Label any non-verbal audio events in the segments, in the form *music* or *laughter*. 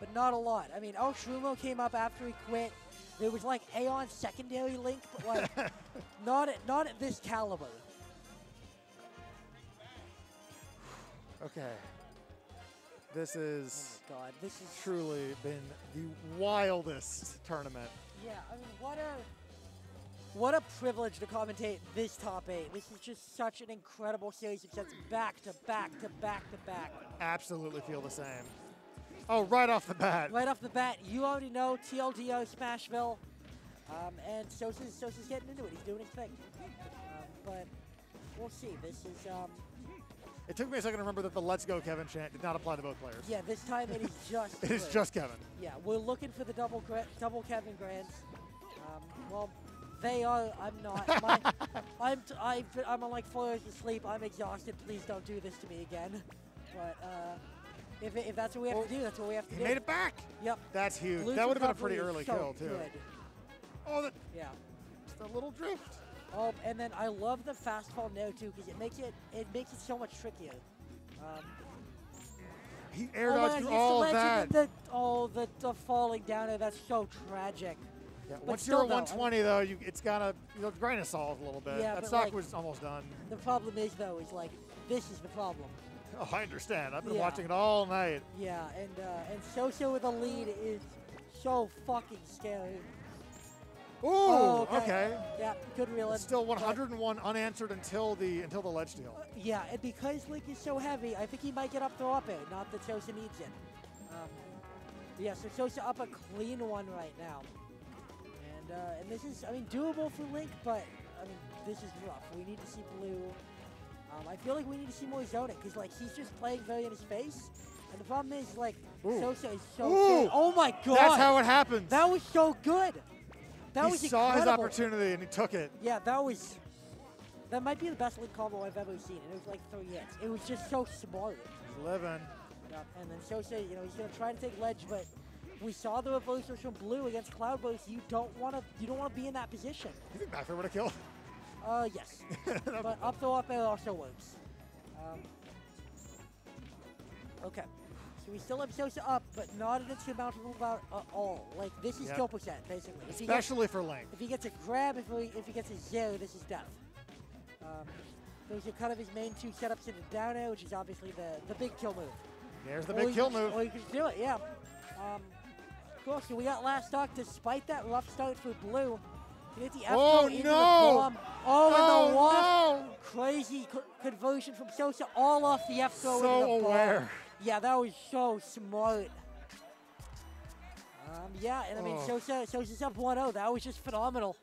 but not a lot. I mean, oh, Shrumo came up after he quit. There was like Aeon secondary Link, but like *laughs* not at not at this caliber. Okay. This is Oh God, this is truly been the wildest tournament. Yeah, I mean, what a what a privilege to commentate this top eight. This is just such an incredible series of sets, back to back to back to back. Absolutely feel the same. Oh, right off the bat. Right off the bat, you already know TLDO Smashville, um, and Sosa's Sosa's getting into it. He's doing his thing, um, but we'll see. This is um, It took me a second to remember that the "Let's Go Kevin" chant did not apply to both players. yeah. This time it is *laughs* just. It is just Kevin. Yeah, we're looking for the double double Kevin Grants. Um, well, they are. I'm not. My, *laughs* I'm. T- I've, I'm on like four hours of sleep. I'm exhausted. Please don't do this to me again. But uh, if, if that's what we have Well, to do, that's what we have to do. made it back. Yep. That's huge. Blue that would have been a pretty early so kill too. Good. Oh, that, Yeah. just a little drift. Oh, and then I love the fast fall no too because it makes it it makes it so much trickier. Um, He air oh, man, through all that. The, oh, the, the falling down there. That's so tragic. Yeah, but once you're at 120 though, you, it's gotta you know, grain of salt a little bit. Yeah, that stock like- was almost done. The problem is though, is like this is the problem. *laughs* Oh, I understand. I've been Yeah. watching it all night. Yeah, and uh, and Sosa with a lead is so fucking scary. Ooh, Oh, okay. Yeah, good reel. It's still but- 101 unanswered until the until the ledge deal. uh, yeah, and because Link is so heavy, I think he might get up throw up it. Not that Sosa needs it. Um, yeah, so Sosa up a clean one right now. And uh, and this is, I mean, doable for Link, but I mean, this is rough. We need to see blue. Um, I feel like we need to see more zoning because like he's just playing very in his face. And the problem is like Ooh. Sosa is so. Ooh. good. Oh my god! That's how it happens. That was so good. That he was saw his incredible. opportunity and he took it. Yeah, that was. That might be the best link combo I've ever seen. And it was like three hits. It was just so smart. He's living. Yeah, and then Sosa, you know, he's gonna try to take ledge, but we saw the reversals from Blue against Cloudburst. You don't want to. You don't want to be in that position. You think back there would have killed? Uh, yes. *laughs* but up throw up air also works. Um, okay. So we still have Sosa up, but not an insurmountable about at all. Like this is Yep. kill percent basically. If he gets- Especially for Link. If he gets a grab, if he, if he gets a zero, this is death. Um, those are kind of his main two setups into down air, which is obviously the, the big kill move. There's the Or big kill can- move. Or you can do it, yeah. Um, cool, so we got last stock despite that rough start for blue. He hit the F Oh, into no! the bomb. Oh, and the Oh, no! Crazy co- conversion from Sosa all off the F throw So into the bomb. aware. Yeah, that was so smart. Um, yeah, and I mean, Oh. Sosa, Sosa's up 1-0. That was just phenomenal.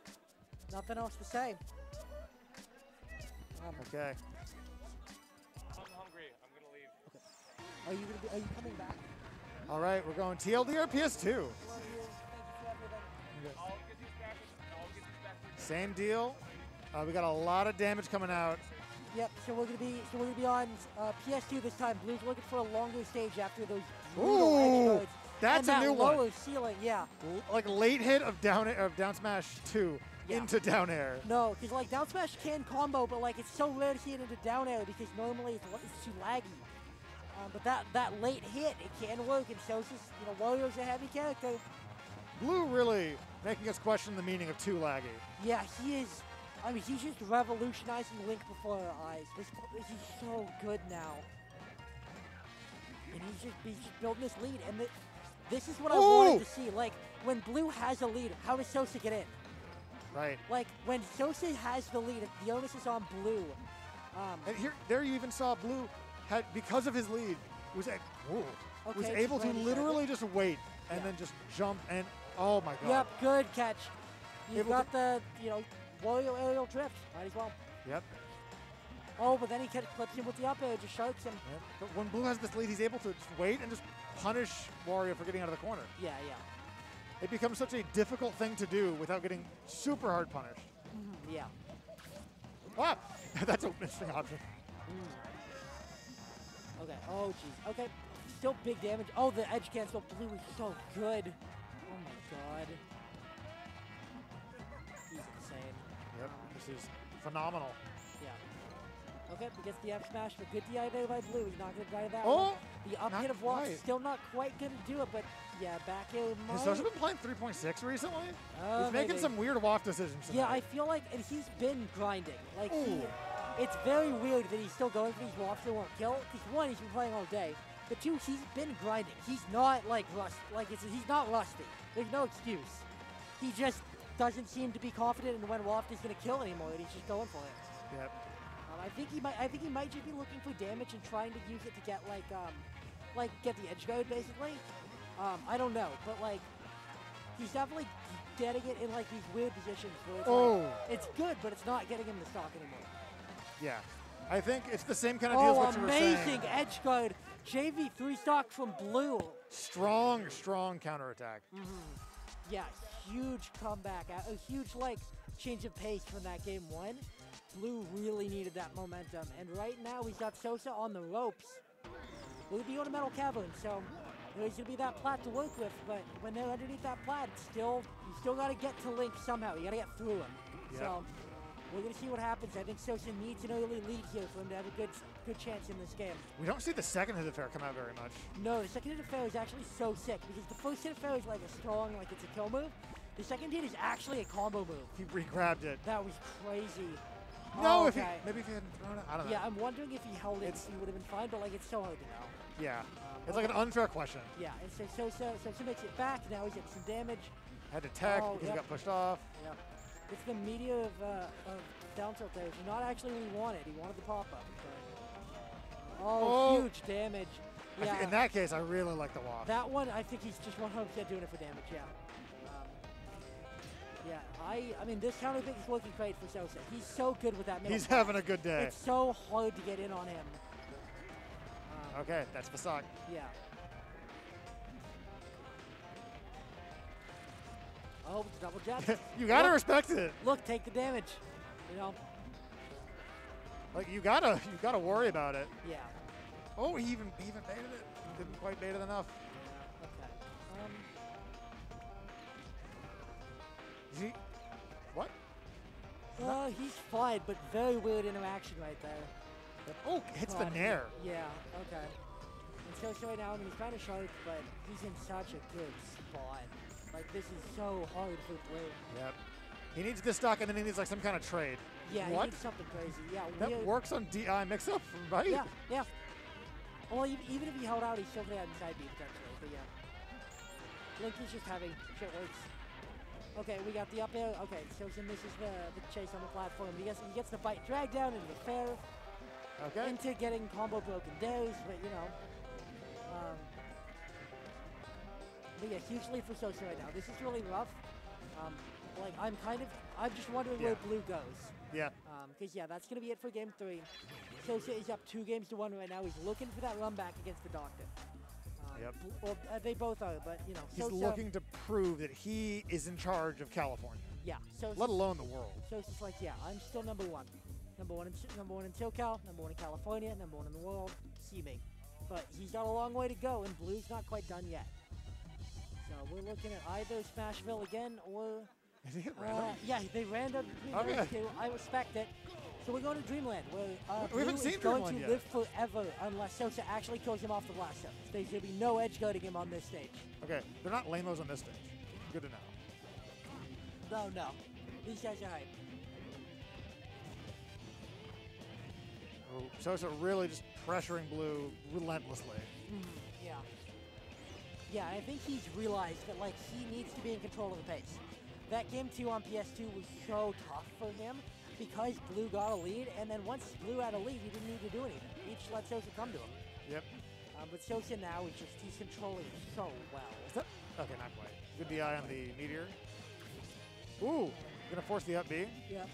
Nothing else to say. Um, Okay. I'm hungry. I'm gonna leave. Okay. are you gonna be? Are you coming back? All right, we're going TLDR PS2. Same deal. Uh, we got a lot of damage coming out. Yep. So we're gonna be. So we're gonna be on uh, PS2 this time. Blue's looking for a longer stage after those brutal edge Ooh, guards. that's and a that new one. lower ceiling. Yeah. Like late hit of down air, of down smash two Yeah. into down air. No, because like down smash can combo, but like it's so rare to see it into down air because normally it's, it's too laggy. Um, but that that late hit it can work, and Sosa's you know Wario's a heavy character. Blue really making us question the meaning of too laggy. Yeah, he is. I mean, he's just revolutionizing Link before our eyes. This he's so good now, and he's just he's just building this lead. And thi- this is what I wanted to see. Like when Blue has a lead, how does Sosa get in? Right. Like when Sosa has the lead, the onus is on Blue. Um, And here, there you even saw Blue had because of his lead was a, whoa, was able to literally just wait and Yeah. then just jump and oh my god. Yep, good catch. You've Able got the you know Wario aerial drift. Might as well. Yep. Oh, but then he clips him with the up air, just sharks him. yep. But when Blue has this lead, he's able to just wait and just punish Wario for getting out of the corner. Yeah, yeah. It becomes such a difficult thing to do without getting super hard punished. Mhm, Yeah. Ah, *laughs* that's an interesting option. Okay. Oh, jeez. Okay. Still big damage. Oh, the edge cancel blue is so good. Oh my god. He's insane. Yep, this is phenomenal. Yeah. Okay, he gets the F smash, but good DI there by Blue. He's not going to die that Oh, one. The up hit of Walk quite. still not quite going to do it, but yeah, back air might. Has Sosa been playing 3.6 recently? Uh, He's making some weird waft decisions. Yeah, I feel like and he's been grinding. Like he, it's very weird that he's still going for these walks that won't kill. Because one, he's been playing all day. But two, he's been grinding. He's not like rust. Like it's, he's not rusty. There's no excuse. He just doesn't seem to be confident in when Waft is going to kill anymore. And he's just going for it. Yep. Um, I think he might. I think he might just be looking for damage and trying to use it to get like um, like get the edge guard basically. Um, I don't know, but like he's definitely getting it in like these weird positions where it's Oh. like, it's good, but it's not getting him the stock anymore. Yeah. I think it's the same kind of deal as Oh, were saying. amazing edge guard! JV three stock from Blue. Strong, strong counterattack. Mm-hmm. Yeah, huge comeback, a huge like change of pace from that game one. Blue really needed that momentum, and right now he's got Sosa on the ropes. On a metal cavern, so there's gonna be that plat to work with. But when they're underneath that plat, still you still gotta get to Link somehow. You gotta get through him. Yeah. So we're gonna see what happens. I think Sosa needs an early lead here for him to have a good good chance in this game. We don't see the second hit of fair come out very much. No, the second hit of fair is actually so sick because the first hit of fair is like a strong, like it's a kill move. The second hit is actually a combo move. He re-grabbed it. That was crazy. No, Oh, if he, maybe if he hadn't thrown it, I don't know. Yeah, I'm wondering if he held it, It's- he would have been fine, but like it's so hard to know. Yeah. Um, It's like an unfair question. Yeah, and so Sosa, Sosa makes it back. Now he's getting some damage. Had to tech Oh, because yep. he got pushed off. Yeah. It's the meteor of, uh, of down tilt there. Not actually what he wanted. He wanted the pop up. Huge damage. Yeah. in that case, I really like the waft. That one, I think he's just 100% doing it for damage, yeah. Um, yeah, I I mean, this counter pick is looking great for Sosa. He's so good with that middle. He's block. having a good day. It's so hard to get in on him. Um, Okay, that's Vasak. Yeah. Oh, it's double jab. *laughs* you gotta Look. respect it. Look, take the damage. You know? Like you gotta, you gotta worry about it. Yeah. Oh, he even, he even baited it. Didn't quite bait it enough. Okay. Um, Is he? What? uh, he's fine, but very weird interaction right there. Oh, hits the nair. Yeah, okay. And so, so right now, I mean, he's kind of sharp, but he's in such a good spot. Like, this is so hard for Blue. Yep. He needs this stock, and then he needs like some kind of trade. Yeah, What? something crazy. Yeah, That weird. works on DI mix-up, right? Yeah, yeah. Well, even, even if he held out, he still could have inside B potentially, but yeah. Link is just having shit works. Okay, we got the up air. Okay, so this is the, the chase on the platform. He gets, he gets the bite dragged down into the fair, Okay. into getting combo broken days, but you know. Um, but yeah, huge lead for Sosa right now. This is really rough. Um, like, I'm kind of, I'm just wondering where Blue goes. Yeah. Because, yeah, that's going to be it for game three. Sosa is up two games to one right now. He's looking for that run back against the Doctor. Um, Yep. Well, uh, they both are, but, you know. He's Sosa, looking to prove that he is in charge of California, Yeah, Sosa's, let alone the world. Sosa's like, yeah, I'm still number one. Number one in, number one in SoCal, number one in California, number one in the world. See me. But he's got a long way to go, and Blue's not quite done yet. So we're looking at either Smashville again or Is he hit Uh, yeah, they ran Okay. I respect it. So we're going to Dreamland, where uh, We haven't Blue is going Dreamland to yet. live forever unless Sosa actually kills him off the blast zone. There's going to be no edge guarding him on this stage. Okay, they're not lamos on this stage. Good to know. No, no. These guys are hype. Oh, Sosa really just pressuring Blue relentlessly. Yeah. Yeah, I think he's realized that like he needs to be in control of the pace. That game two on PS2 was so tough for him because Blue got a lead, and then once Blue had a lead, he didn't need to do anything. He just let Sosa come to him. Yep. Um, but Sosa now is just he's controlling so well. Okay, not quite. Good DI on the meteor. Ooh, gonna force the up B. Yep.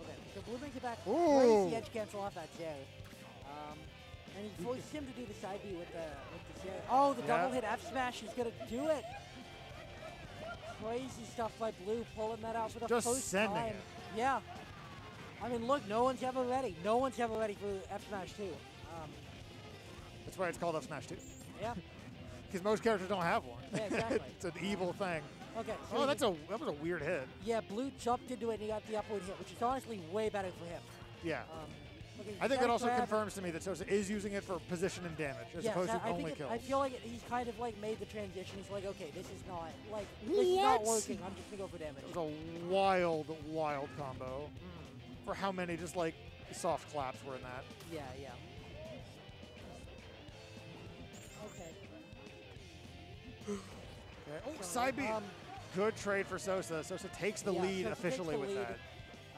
Okay, so Blue brings it back. Ooh. Crazy edge cancel off that J. And he forced him to do the side B with the with the. Oh, the Yeah. double hit F smash. He's gonna do it. Crazy stuff by Blue, pulling that out for the Just first sending time. it. Yeah. I mean, look, no one's ever ready. No one's ever ready for F smash two. Um, That's why it's called up smash 2. yeah. *laughs* Because most characters don't have one. Yeah, exactly. *laughs* it's an evil thing. Okay. so Oh, that's a that was a weird hit. Yeah, blue jumped into it and he got the upward hit, which is honestly way better for him. Yeah. Um, I think it also grab- confirms to me that Sosa is using it for position and damage as Yes, opposed to I only think it, kills. I feel like he's kind of like made the transition. He's like, okay, this is not like this is not working. I'm just gonna go for damage. it was a wild, wild combo for how many just like soft claps were in that. Yeah, yeah. Okay. Okay. Oh, so, side beat. Um, Good trade for Sosa. Sosa takes the Yeah, lead Sosa officially the with lead. that.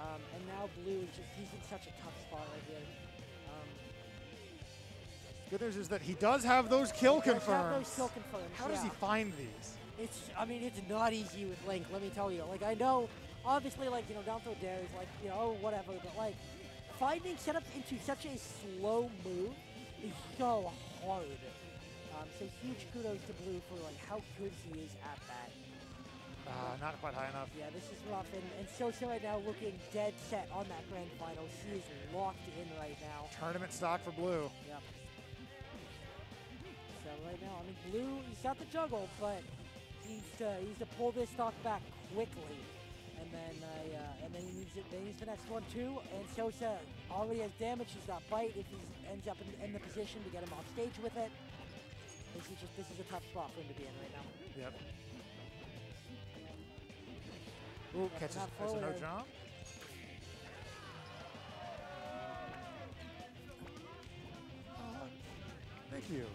Um, and now blue is just he's in such a tough spot right here. Um, Good news is that he does have those kill confirms. those kill confirms. How does he find these? It's, I mean, it's not easy with Link, let me tell you. Like, I know, obviously, like, you know, down throw dair is like, you know, whatever, but like, finding setups into such a slow move is so hard. Um, so huge kudos to Blue for like how good he is at that. Uh, not quite high enough. Yeah, this is rough, and, and Sosa right now looking dead set on that grand final. He is locked in right now. Tournament stock for blue. Yep. So right now, I mean, Blue, he's got the juggle, but he needs to he needs to pull this stock back quickly, and then uh, uh, and then he needs it. Then he needs the next one too. And Sosa already has damage. He's got bite. If he ends up in, in the position to get him off stage with it, this is just this is a tough spot for him to be in right now. Yep. Ooh, catches a no forward. jump. Thank you.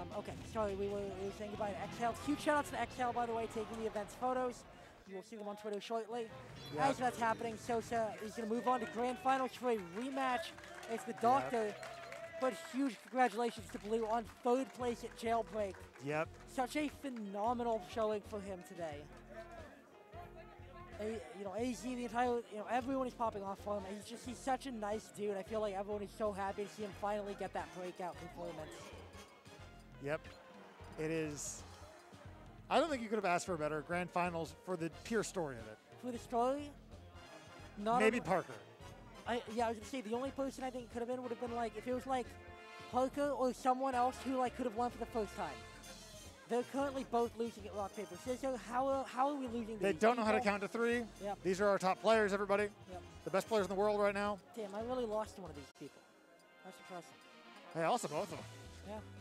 Um, okay, sorry, we were, we were saying goodbye to Exhale. Huge shout out to Exhale, by the way, taking the event's photos. You will see them on Twitter shortly. Yeah. As that's happening, Sosa is going to move on to grand finals for a rematch. It's the Doctor, but huge congratulations to Blue on third place at Jailbreak. Yep. Such a phenomenal showing for him today. You know, AZ, the entire, you know, everyone is popping off for him. He's just, he's such a nice dude. I feel like everyone is so happy to see him finally get that breakout performance. Yep. It is. I don't think you could have asked for a better grand finals for the pure story of it. For the story, not Maybe Parker. I, yeah, I was gonna say the only person I think could have been would have been like if it was like Parker or someone else who like could have won for the first time. They're currently both losing at rock paper scissors. So how are, how are we losing? They these don't know how to count to three. Yep. These are our top players, everybody. Yep. The best players in the world right now. Damn, I really lost to one of these people. That's impressive. Hey, also both of them. Yeah.